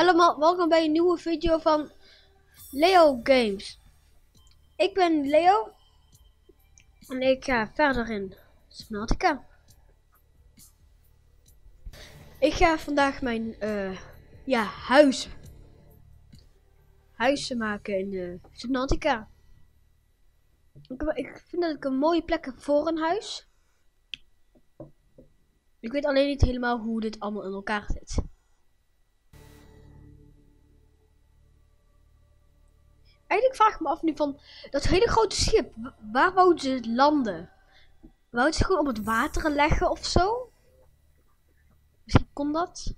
Hallo, welkom bij een nieuwe video van Leo Games. Ik ben Leo en ik ga verder in Subnautica. Ik ga vandaag mijn uh, ja, huizen, huizen maken in uh, Subnautica. Ik, ik vind dat ik een mooie plek heb voor een huis. Ik weet alleen niet helemaal hoe dit allemaal in elkaar zit. Eigenlijk vraag ik me af nu van dat hele grote schip. Waar wouden ze landen? Wouden ze gewoon op het water leggen of zo? Misschien kon dat.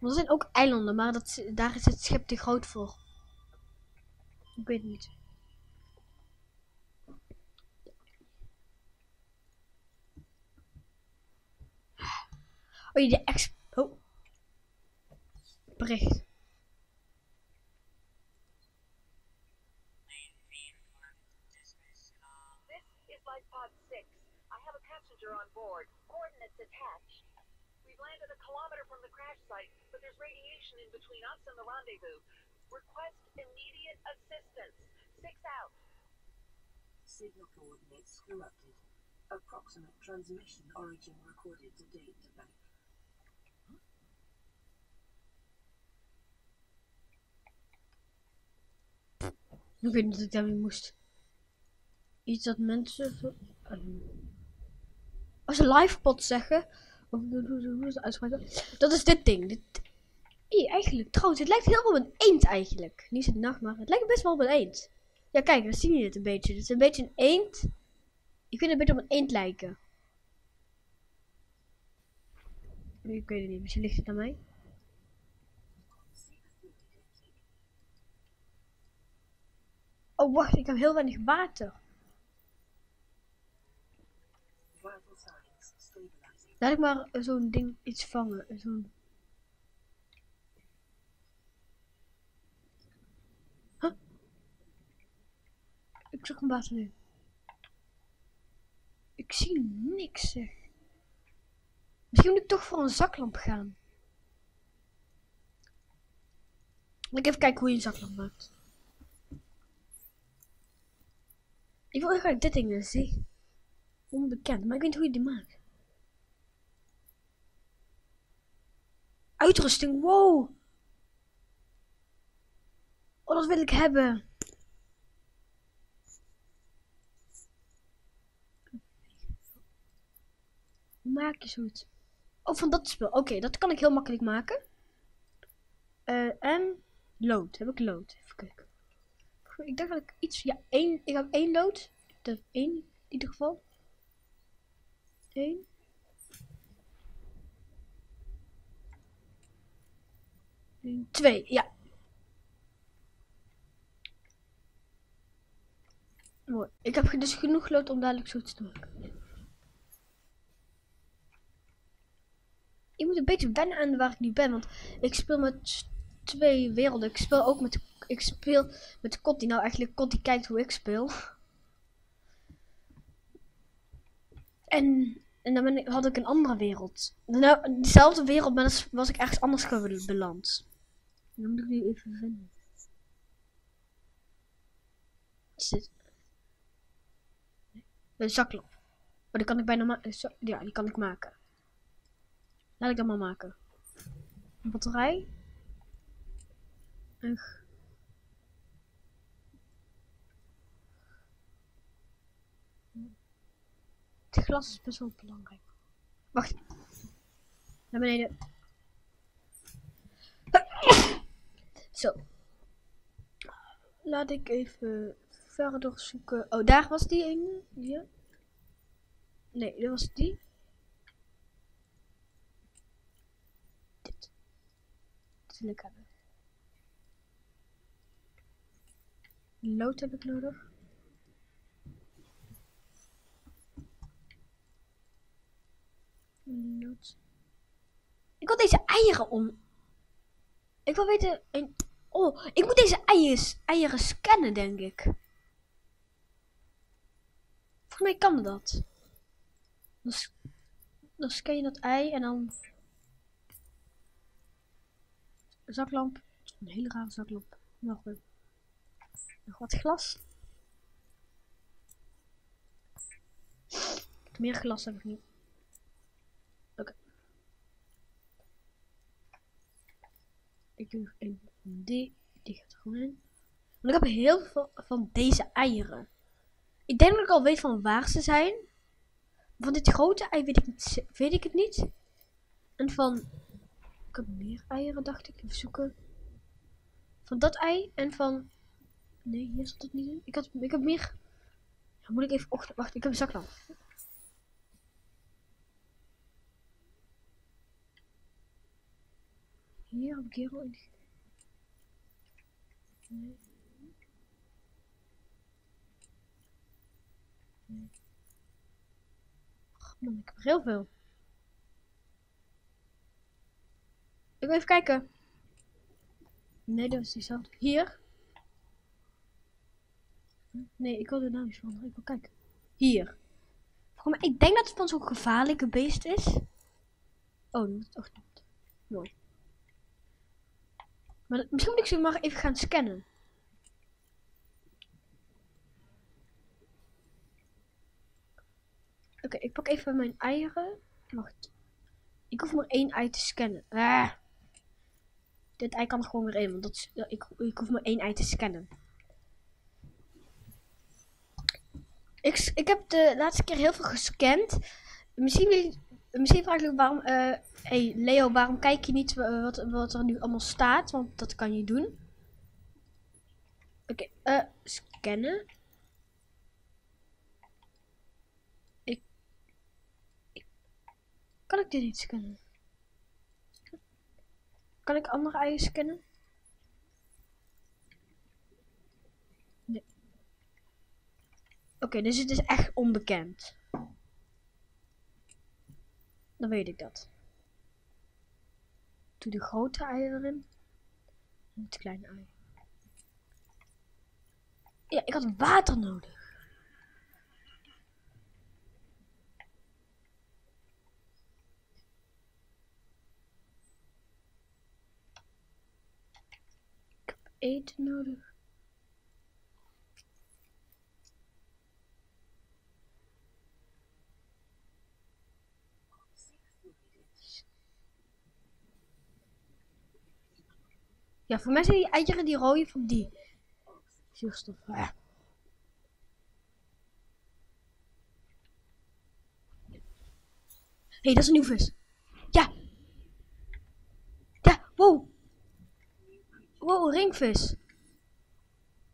Er zijn ook eilanden, maar dat, daar is het schip te groot voor. Ik weet niet. Oh, de ex... Oh. Bericht. On board. Coordinates attached. We've landed a kilometer from the crash site, but there's radiation in between us and the rendezvous. Request immediate assistance. Six out. Signal coordinates corrupted. Approximate transmission origin recorded to date bank. Ik weet niet dat ik daarmee moest. Iets dat mensen... Als ze livepod zeggen. Of hoe uitspreken. Dat is dit ding. Dit, eigenlijk, trouwens, het lijkt heel op een eend eigenlijk. Niet zo'n nacht, maar het lijkt best wel op een eend. Ja, kijk, dan zie je het een beetje. Het is een beetje een eend. Ik vind het een beetje op een eend lijken. Ik weet het niet, misschien ligt het aan mij. Oh, wacht, ik heb heel weinig water. Laat ik maar zo'n ding iets vangen. Zo'n... Ik zoek een water nu. Ik zie niks zeg. Misschien moet ik toch voor een zaklamp gaan. Ik even kijken hoe je een zaklamp maakt. Ik wil graag dit ding zien. Onbekend, maar ik weet niet hoe je die maakt. Uitrusting, wow. Oh, dat wil ik hebben. Maak je zoiets. Oh, van dat spel. Oké, dat kan ik heel makkelijk maken. Uh, en lood. Heb ik lood? Even kijken. Ik dacht dat ik iets... Ja, één. Ik heb één lood. Dat één in ieder geval. Eén. Twee, ja. Mooi. Ik heb dus genoeg lood om dadelijk zoiets te maken. Ik moet een beetje wennen aan waar ik nu ben, want ik speel met twee werelden. Ik speel ook met, ik speel met die nou eigenlijk die kijkt hoe ik speel. En, en dan had ik een andere wereld. Nou, dezelfde wereld, maar was ik ergens anders beland. Dan moet ik nu even vinden. Is dit? Een zaklamp. Maar die kan ik bijna maken. Ja, die kan ik maken. Laat ik dat maar maken. Een batterij. Ugh. Het glas is best wel belangrijk. Wacht. Naar beneden. Zo. Laat ik even verder zoeken. Oh, daar was die ene. Ja. Nee, dat was die. Dit. Dit wil ik hebben. Lood heb ik nodig. Lood. Ik wil deze eieren om. Ik wil weten. Een... Oh, ik moet deze eieren, eieren scannen, denk ik. Volgens mij kan dat. Dan, dan scan je dat ei en dan. zaklamp. Een hele rare zaklamp. Nog een. Nog wat glas. Meer glas heb ik niet. Oké. Ik doe een die. Die gaat gewoon in. Want ik heb heel veel van deze eieren. Ik denk dat ik al weet van waar ze zijn. Van dit grote ei weet ik, niet, weet ik het niet. En van... Ik heb meer eieren, dacht ik. Even zoeken. Van dat ei en van... Nee, hier zat het niet in. Ik, had, ik heb meer... Ja, moet ik even... Och, wacht, ik heb een zaklamp. Hier hier al in. Nee. Nee. Ik heb er heel veel. Ik wil even kijken. Nee, dat is diezelfde. Hier. Nee, ik wil de naam niet van. Ik wil kijken. Hier. Ik denk dat het van zo'n gevaarlijke beest is. Oh, dat is toch niet. Misschien moet ik ze maar even gaan scannen. Oké, ik pak even mijn eieren. Wacht. Ik hoef maar één ei te scannen. Ah. Dit ei kan er gewoon weer in, want dat ik, ik hoef maar één ei te scannen. Ik, ik heb de laatste keer heel veel gescand. Misschien, misschien vraag ik waarom... eh hey Leo, waarom kijk je niet wat, wat er nu allemaal staat? Want dat kan je doen. Oké, eh scannen. Ik, ik... Kan ik dit niet scannen? Kan ik andere eieren scannen? Nee. Oké, dus het is echt onbekend. Dan weet ik dat. Doe de grote ei erin. En het kleine ei. Ja, ik had water nodig. Eten nodig. Ja, voor mij zijn die eieren die rode van die zuurstof. Hé, hey, dat is een nieuw vis. Ja. Ja, wow. Wow, ringvis.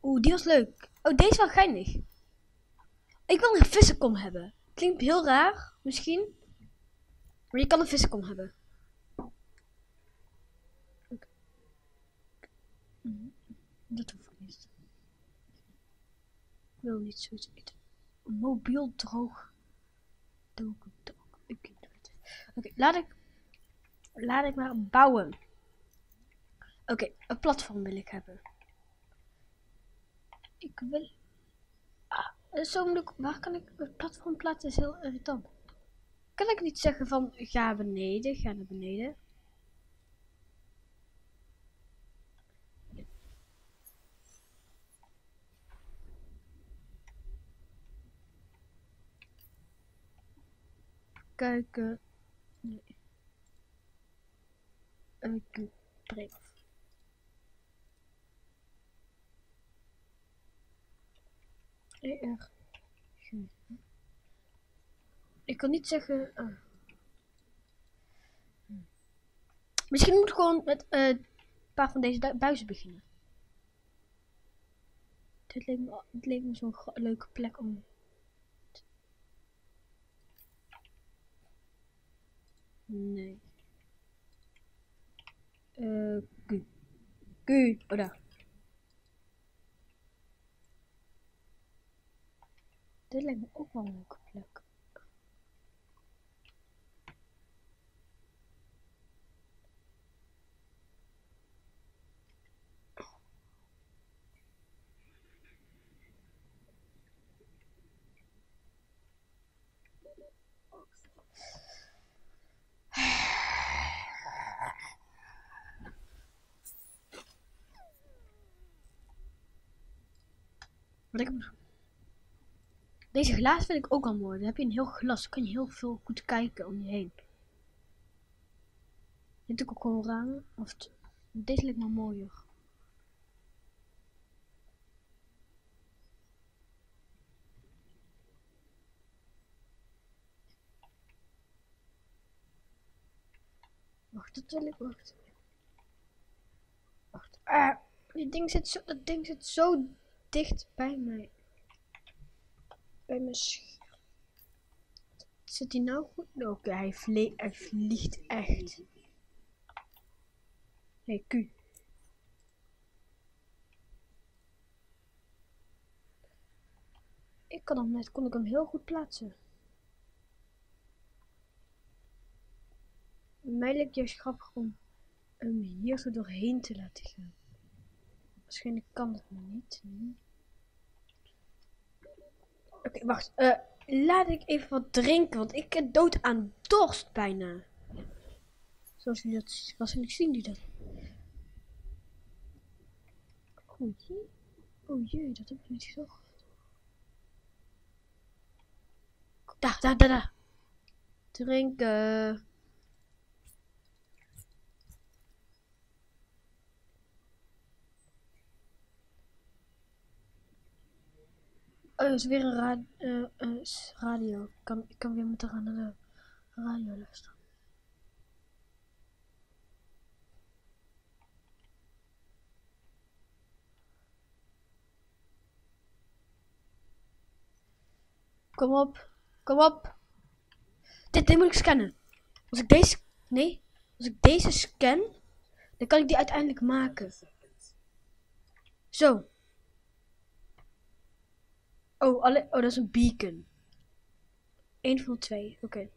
Oeh, die was leuk. Oh, deze wel geinig. Ik wil een vissenkom hebben. Klinkt heel raar, misschien. Maar je kan een vissenkom hebben. Oké. Mhm. Dat hoef ik niet. Ik wil niet zoiets. Mobiel droog. Droog. Ik doe het. Oké, laat ik. Laat ik maar bouwen. Oké, een platform wil ik hebben. Ik wil. Ah, eh, zo moeilijk. Waar kan ik het platform plaatsen? Is heel irritant. Kan ik niet zeggen van ga beneden, ga naar beneden? Kijken. Nee. Ik. ER. Ik kan niet zeggen. ah. Misschien moet ik gewoon met eh, een paar van deze buizen beginnen. Dit leek me, dit leek me zo'n leuke plek om. Nee. Eh, Q. Q. Oh, daar. Dit lijkt me ook wel een Deze glaas vind ik ook al mooi. Dan heb je een heel glas. Dan kan je heel veel goed kijken om je heen. Dit ook gewoon ramen. Of deze lijkt me mooier. Wacht, dat wil ik. Wacht. Wacht. Ah, dit ding zit zo, dat ding zit zo dicht bij mij. Bij mijn Zit hij nou goed? Oké, hij, vlie hij vliegt echt. Hey, Q. Ik kan hem net, kon ik hem heel goed plaatsen. Mij lijkt juist grappig om hem hier zo doorheen te laten gaan. Waarschijnlijk kan maar niet. Oké, wacht. eh, laat ik even wat drinken, want ik heb dood aan dorst bijna. Zoals jullie dat waarschijnlijk zien jullie dat. Jee. Oh jee, dat heb ik niet gezocht. Daar, daar, daar, daar. Drinken. Oh, is weer een eh, eh, radio. Ik kan, ik kan weer met haar aan de radio luisteren. Kom op. Kom op. Dit, dit moet ik scannen. Als ik deze... Nee. Als ik deze scan, dan kan ik die uiteindelijk maken. Zo. Oh, alle, oh, dat is een beacon. Eén van de twee, oké.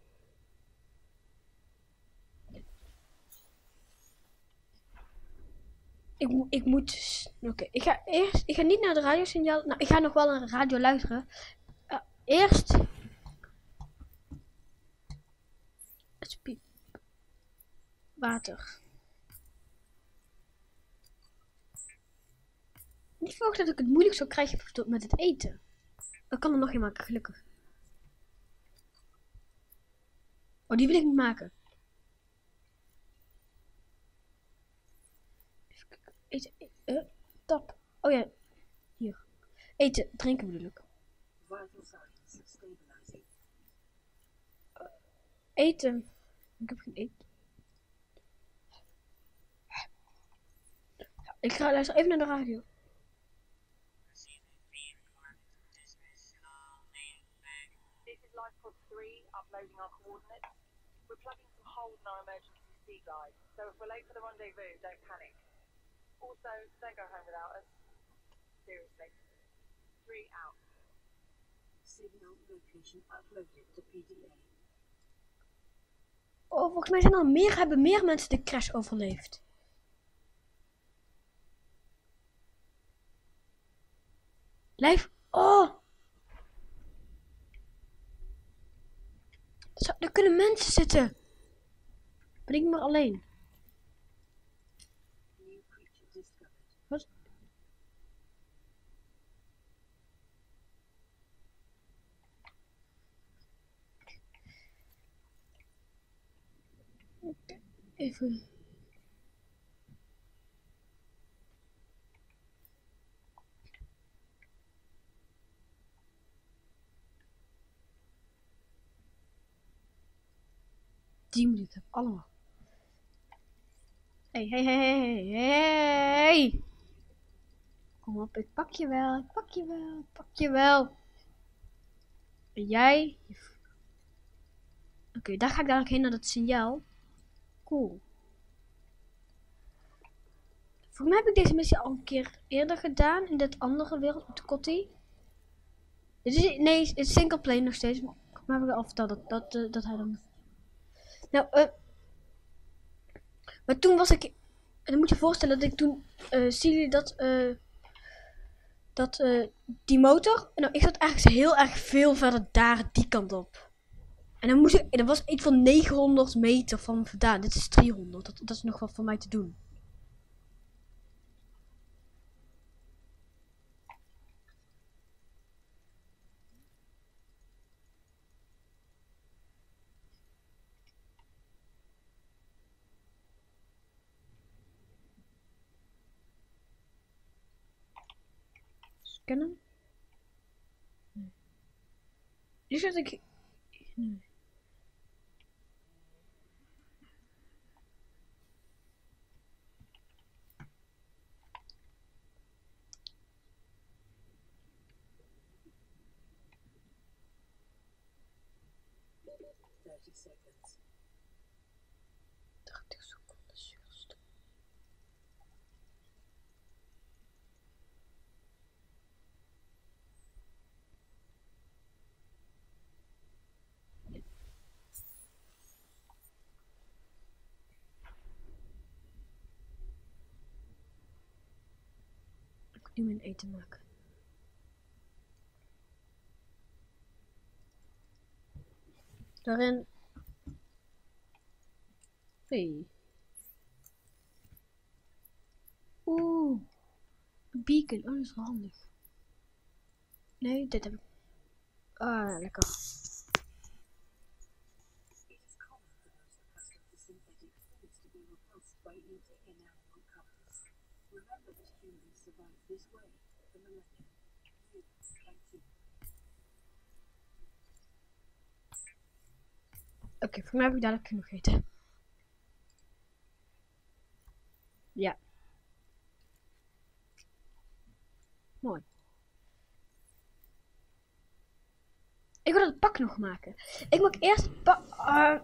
Ik, moet, ik moet. Oké, ik ga eerst. Ik ga niet naar de radiosignaal. Nou, ik ga nog wel naar de radio luisteren. Eh, eerst. Het piep. Water. Niet verwacht dat ik het moeilijk zou krijgen met het eten. Ik kan er nog een maken, gelukkig. Oh, die wil ik niet maken. Eten, eh, tap. Oh ja, hier. Eten, drinken bedoel ik. Stabilizing. Eten. Ik heb geen eten. Ik ga luisteren even naar de radio. This is Life Pod 3, uploading our coordinates. We're plugging some holes in our emergency sea guide, so if we're late for the rendezvous, don't panic. Also, don't go home without us. Seriously. Three out. Signal location uploaded to PDA. Oh, volgens mij zijn er meer, hebben meer mensen de crash overleefd. Lijf. Oh! Zo, er kunnen mensen zitten. Ben ik maar alleen. Wat? Even. Die moet ik hebben, allemaal. Hey, hey, hey, hey, hey. Kom op, ik pak je wel, ik pak je wel, ik pak je wel. En jij? Oké, daar ga ik dadelijk heen naar dat signaal. Cool. Voor mij heb ik deze missie al een keer eerder gedaan in dat andere wereld met Cotty. Dit is, nee, het is single play nog steeds. Maar maar heb ik al verteld dat, dat, eh, dat hij dan... Nou, eh... maar toen was ik... Dan moet je voorstellen dat ik toen... eh zien jullie dat... eh dat eh, die motor... Nou, ik zat eigenlijk heel erg veel verder daar, die kant op. En dan moest ik... Dat was iets van 900 meter van vandaan. Dit is 300. Dat, dat is nog wat voor mij te doen. Scannen? Nee. Is dat ik... Nee. Thirty seconds. 30 seconden zuurstof. Ik moet nu mijn eten maken. Daarin. Hey. Oeh. Een beacon. Oh, dat is wel handig. Nee, dit heb ik. Ah, lekker. Oké, voor mij heb ik dadelijk genoeg eten. Ja. Mooi. Ik wil het pak nog maken. Ik maak eerst het pak. eh,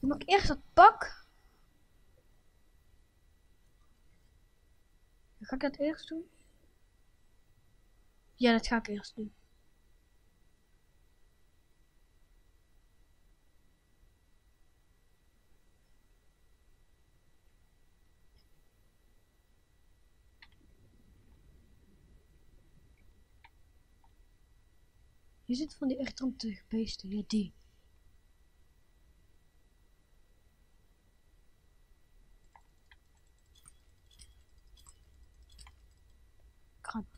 ik maak eerst het pak. Ga ik dat eerst doen? Ja, dat ga ik eerst doen. Je zit van die irritante beesten, ja die.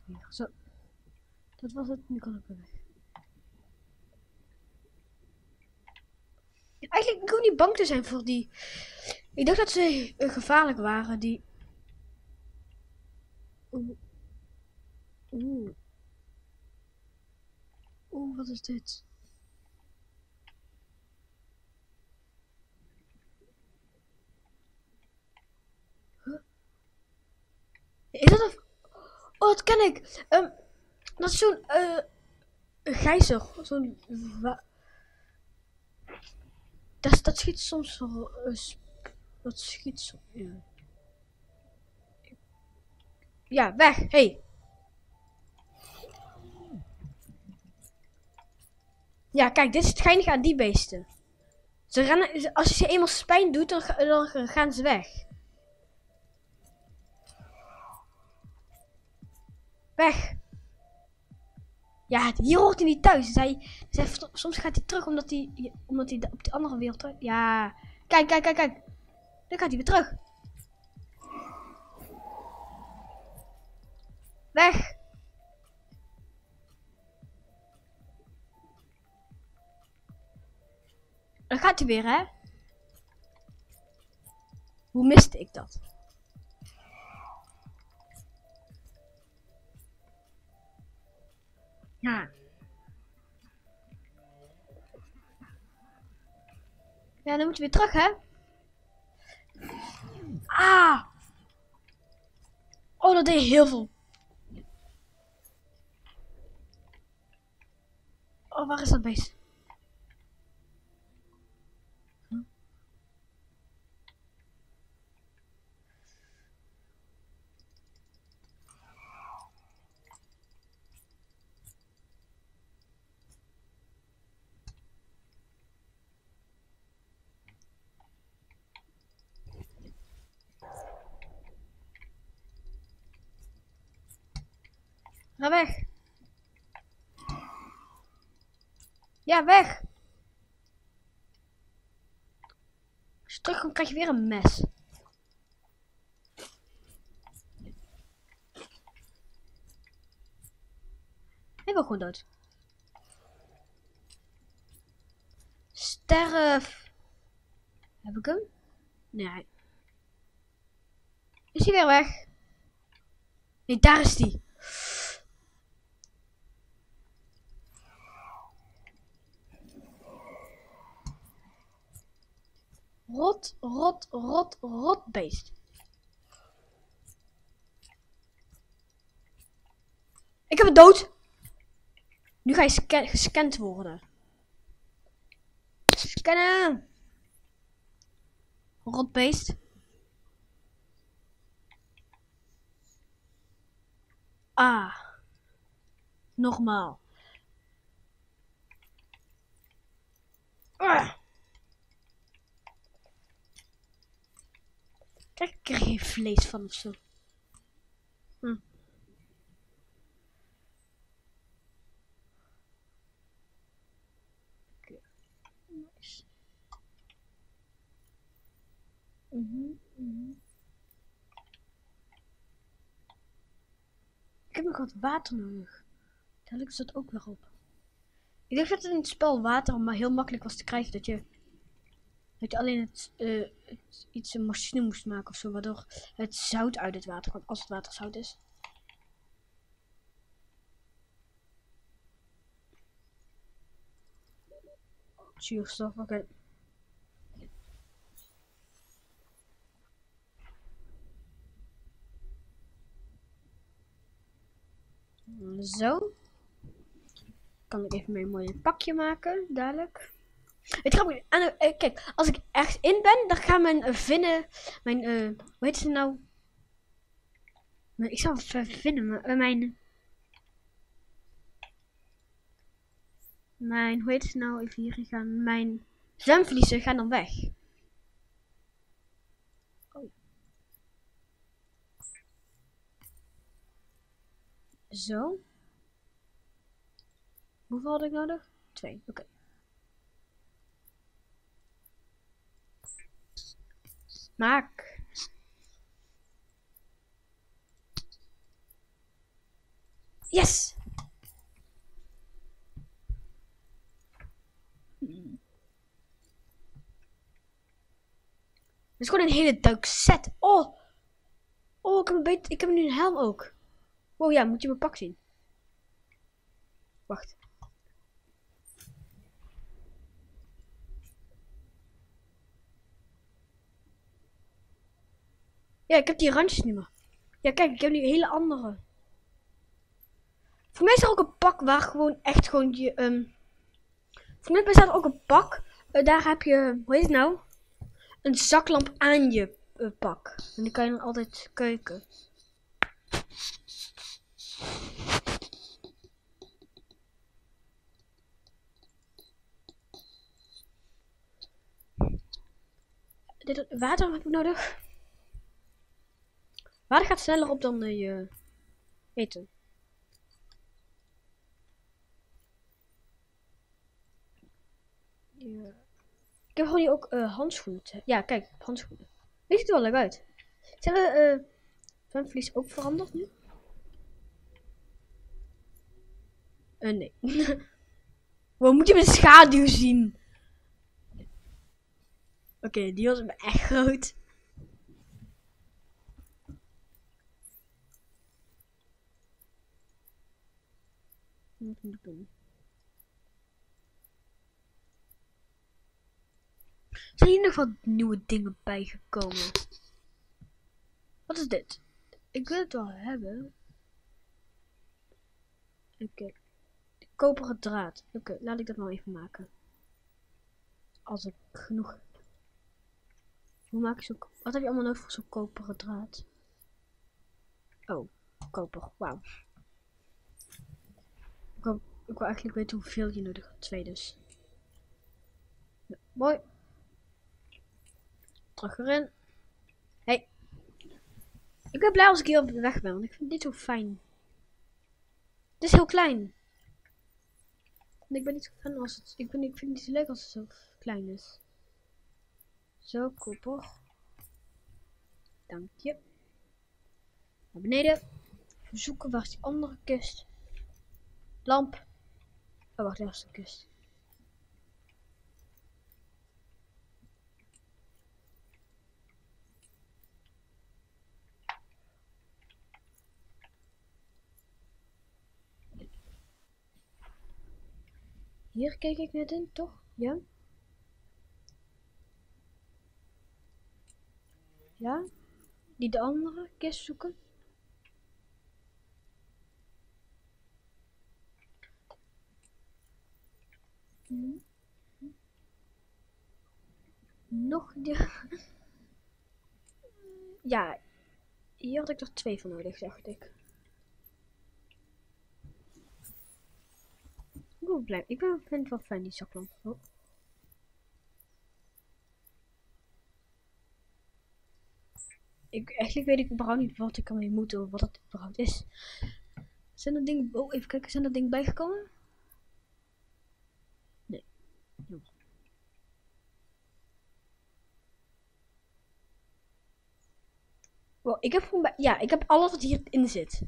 Weer. Zo. Dat was het, nu kan ik weer weg. Eigenlijk, ik hoef niet bang te zijn voor die... Ik dacht dat ze eh, gevaarlijk waren, die... Oeh. Oeh. Oeh, wat is dit? Huh? Is dat een... Oh, dat ken ik. Ehm, dat is zo'n... een gijzer. Zo'n... Dat, dat schiet soms sp- dat schiet zo... Ja, ja weg. Hey. Ja, kijk, dit is het geinige aan die beesten. Ze rennen, als je ze eenmaal pijn doet, dan, ga- dan gaan ze weg. Weg. Ja, hier hoort hij niet thuis. Zij, zij, soms gaat hij terug omdat hij, omdat hij op de andere wereld. Ja, kijk, kijk, kijk, kijk. Dan gaat hij weer terug. Weg. Dan gaat hij weer, hè? Hoe miste ik dat? Ja. Ja, dan moet je weer terug, hè? Ah! Oh, dat deed heel veel. Oh, waar is dat beest? Weg. Ja, weg. Als je terugkomt, krijg je weer een mes. Hij wil gewoon dood. Sterf. Heb ik hem? Nee. Is hij weer weg? Nee, daar is die. Rot, rot, rot, rot beest. Ik heb het dood. Nu ga je sca- gescand worden. Scannen. Rotbeest. Ah. Nogmaal. Ah. Ik krijg geen vlees van of zo. Hm. Ik heb nog wat water nodig. Daar lukt ook weer op. Ik dacht dat het in het spel water maar heel makkelijk was te krijgen. Dat je, dat je alleen het, eh, het- iets een machine moest maken of zo. Waardoor het zout uit het water kwam. Als het water zout is. Zuurstof, oké. Zo. Kan ik even mijn mooie pakje maken, dadelijk. Het grappige, de- eh, kijk, als ik ergens in ben, dan gaan mijn eh, vinnen, mijn, eh, hoe heet ze nou? Ik zou het vinden, eh, mijn, mijn, hoe heet ze nou? Even hier gaan, mijn zwemvliezen gaan dan weg. Oh. Zo. Hoeveel had ik nodig? Twee, oké. Maak. Yes! Dit is gewoon een hele duik set. Oh! Oh, ik heb, een ik heb nu een helm ook. Wow, ja, moet je mijn pak zien. Wacht. Ja, ik heb die randjes niet meer. Ja, kijk, ik heb nu een hele andere. Voor mij is er ook een pak waar gewoon echt gewoon je... ehm voor mij bestaat er ook een pak. eh, daar heb je, hoe heet het nou? Een zaklamp aan je eh, pak. En die kan je dan altijd keuken. Dit, water heb ik nodig. Water gaat sneller op dan eh, je eten. Ja. Ik heb gewoon hier ook eh, handschoenen. Ja, kijk, handschoenen. Dit ziet er wel leuk uit. Zijn we eh zwemvlies ook veranderd nu? Nee. Wow, moet je mijn schaduw zien? Oké, die was echt groot. Wat moet ik doen? Zijn hier nog wat nieuwe dingen bijgekomen? Wat is dit? Ik wil het wel hebben. Oké. Koperen draad. Oké, laat ik dat nou even maken. Als ik genoeg heb. Hoe maak je zo... Wat heb je allemaal nodig voor zo'n koperen draad? Oh, koper. Wauw. Ik wil, ik eigenlijk weten hoeveel je nodig hebt. Twee dus. Mooi. Terug erin. Hey. Ik ben blij als ik hier op de weg ben, want ik vind dit zo fijn. Het is heel klein. En ik ben niet zo fan als het. Ik, ik vind het niet zo leuk als het zo klein is. Zo, koper. Dank je. Naar beneden. Zoeken waar die andere kist. Lamp. Oh, wacht, daar is. Hier kijk ik net in, toch? Ja? Ja? Die de andere kist zoeken? Nog die... Ja, hier had ik er twee van nodig, dacht ik. Ik ben. Ik ben, vind het wel fijn, die zaklamp. Ik, eigenlijk weet ik überhaupt niet wat ik ermee moet of wat het überhaupt is. Zijn er dingen... Oh, even kijken. Zijn er dingen bijgekomen? Nee. Jammer. Wow, ik heb gewoon bij... Ja, ik heb alles wat hierin zit.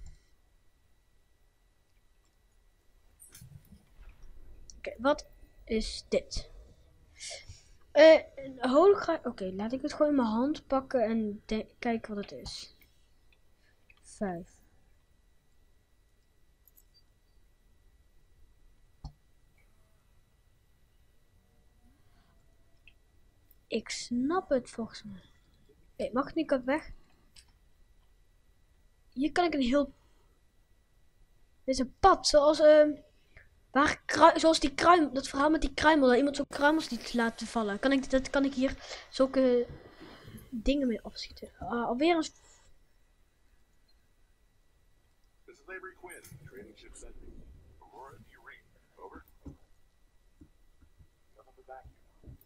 Oké, wat is dit? Eh, een hologram. Oké, laat ik het gewoon in mijn hand pakken en kijken wat het is. Vijf. Ik snap het volgens mij. Nee, mag ik niet weg? Hier kan ik een heel. Dit is een pad, zoals ehm waar krui- zoals die kruim, dat verhaal met die kruimel, dat iemand zo kruimels liet laten vallen. Kan ik dat kan ik hier zulke dingen mee afschieten? Ah, alweer een. This is Avery Quinn, training ship sending. Aurora, do you read? Over. Nothing but vacuum.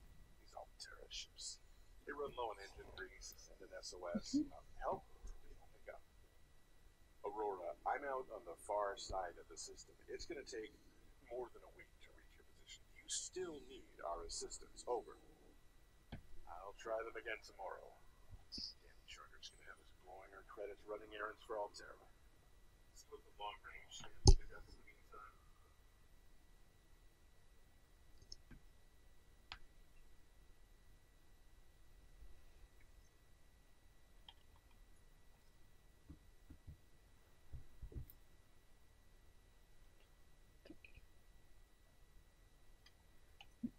These Altera ships. They run low on engine grease, send an SOS. Uh, help? Aurora, I'm out on the far side of the system. It's gonna take more than a week to reach your position. You still need our assistance. Over. I'll try them again tomorrow. Damn charter's gonna have us blowing our credits running errands for Altera. Split the long range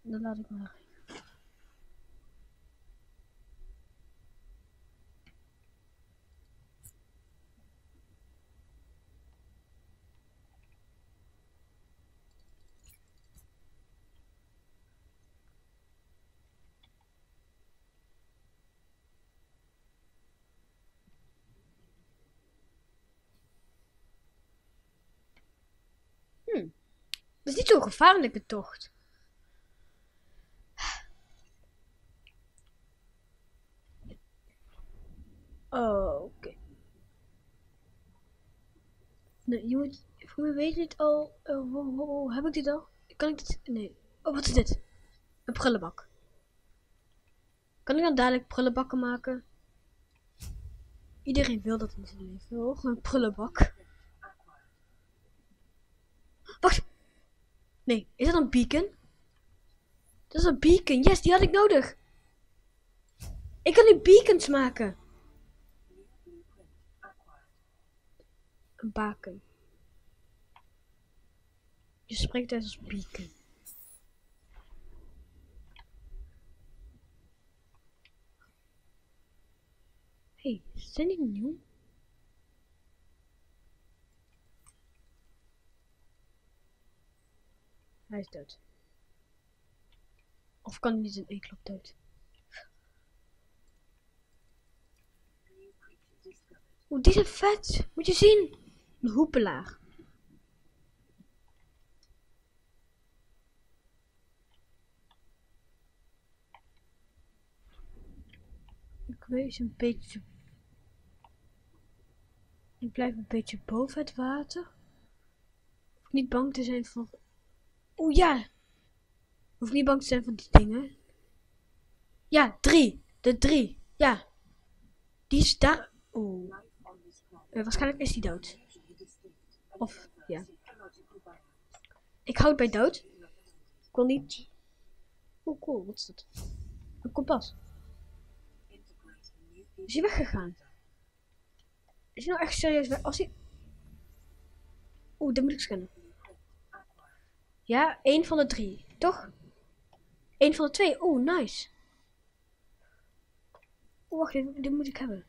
Dan laat ik maar. Hm. Dat is niet zo'n gevaarlijke tocht. Oh, oké. Nee, je moet... Voor weet dit al... Oh, heb ik dit al? Kan ik dit... Nee. Oh, wat is dit? Een prullenbak. Kan ik dan dadelijk prullenbakken maken? Iedereen wil dat in zijn leven. Een prullenbak. Wacht. Nee, is dat een beacon? Dat is een beacon. Yes, die had ik nodig. Ik kan nu beacons maken. Baken. Je spreekt als beacon. Hé, hey, zijn die nieuw? Hij is dood. Of kan hij niet in één dood? Oeh, die zijn vet. Moet je zien. Een hoepelaar. Ik wees een beetje... Ik blijf een beetje boven het water. Hoef niet bang te zijn voor... Oeh, ja. Hoef niet bang te zijn voor die dingen. Ja, drie. De drie. Ja. Die is daar... Oeh. Eh, waarschijnlijk is die dood. Of, ja. Ik houd bij dood. Ik wil niet... Oh, cool. Wat is dat? Een kompas. Is hij weggegaan? Is hij nou echt serieus weg? Als hij... Oeh, dit moet ik scannen. Ja, één van de drie, toch? Eén van de twee. Oeh, nice. Oeh, wacht, dit, dit moet ik hebben.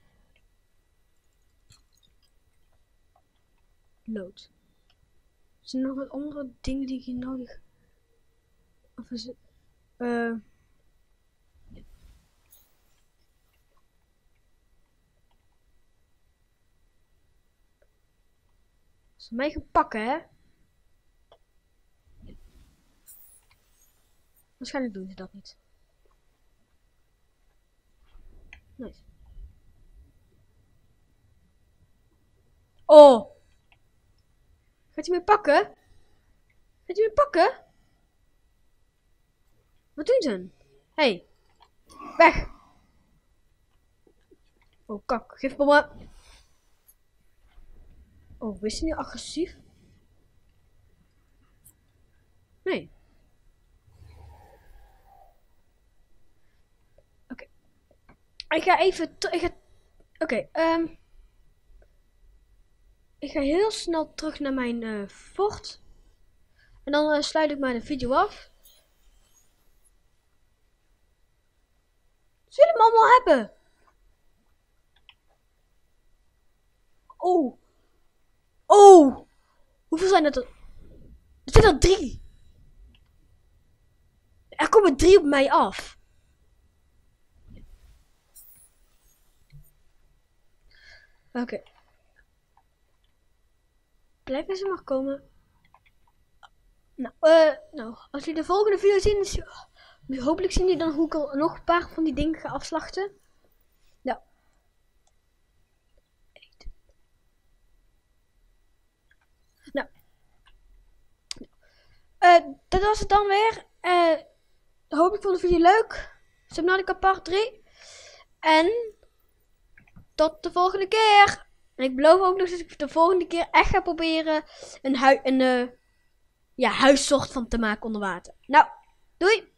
Lood. Zijn er nog wat andere dingen die hier nodig... Of is het... eh Als ze mij gaan pakken, hè? Waarschijnlijk doen ze dat niet. Nice. Oh! Gaat hij mij pakken? Gaat hij mij pakken? Wat doen ze? Hey. Weg. Oh, kak. Geef me maar. Oh, is hij nu agressief? Nee. Oké. Ik ga even... Ik ga... Oké, ehm... Ik ga heel snel terug naar mijn eh, fort. En dan eh, sluit ik de video af. Ze willen hem allemaal hebben. Oh. Oh. Hoeveel zijn dat er? Er zijn er drie. Er komen drie op mij af. Oké. Ze maar komen. Nou, eh, nou, als jullie de volgende video zien, hopelijk zien jullie dan hoe ik nog een paar van die dingen ga afslachten. Nou. Nou. Eh, dat was het dan weer. Eh, hopelijk vond de video leuk. Subnautica part 3. En tot de volgende keer. En ik beloof ook nog dat ik de volgende keer echt ga proberen een, een eh, ja, huissoort van te maken onder water. Nou, doei!